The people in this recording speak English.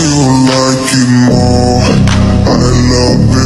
you like it more. I love it.